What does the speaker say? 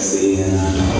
I'm sexy and I know.